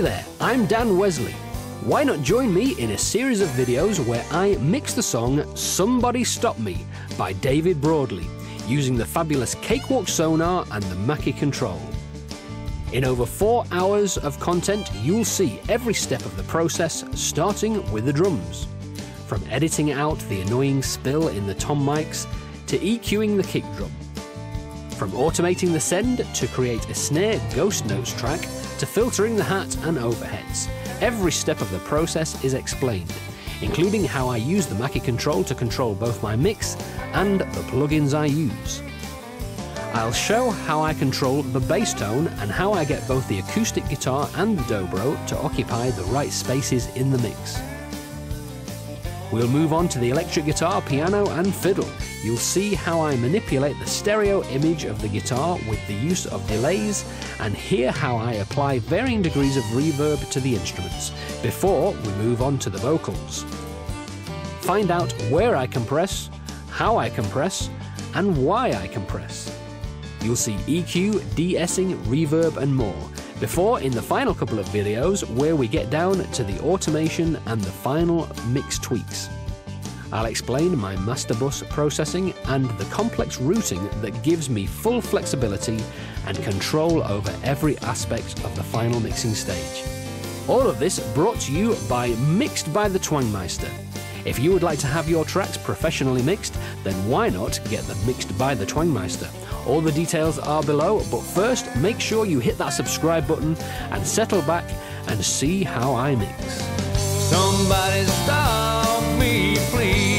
there, I'm Dan Wesley. Why not join me in a series of videos where I mix the song Somebody Stop Me by David Broadley using the fabulous Cakewalk Sonar and the Mackie Control. In over four hours of content, you'll see every step of the process, starting with the drums. From editing out the annoying spill in the tom mics to EQing the kick drum. From automating the send to create a snare ghost notes track to filtering the hat and overheads. Every step of the process is explained, including how I use the Mackie control to control both my mix and the plugins I use. I'll show how I control the bass tone and how I get both the acoustic guitar and the dobro to occupy the right spaces in the mix. We'll move on to the electric guitar, piano and fiddle. You'll see how I manipulate the stereo image of the guitar with the use of delays and hear how I apply varying degrees of reverb to the instruments before we move on to the vocals. Find out where I compress, how I compress and why I compress. You'll see EQ, de-essing, reverb and more, before in the final couple of videos where we get down to the automation and the final mix tweaks. I'll explain my master bus processing and the complex routing that gives me full flexibility and control over every aspect of the final mixing stage. All of this brought to you by Mixed by the Twangmeister. If you would like to have your tracks professionally mixed, then why not get them mixed by the Twangmeister? All the details are below, but first make sure you hit that subscribe button and settle back and see how I mix. Somebody stop me, please.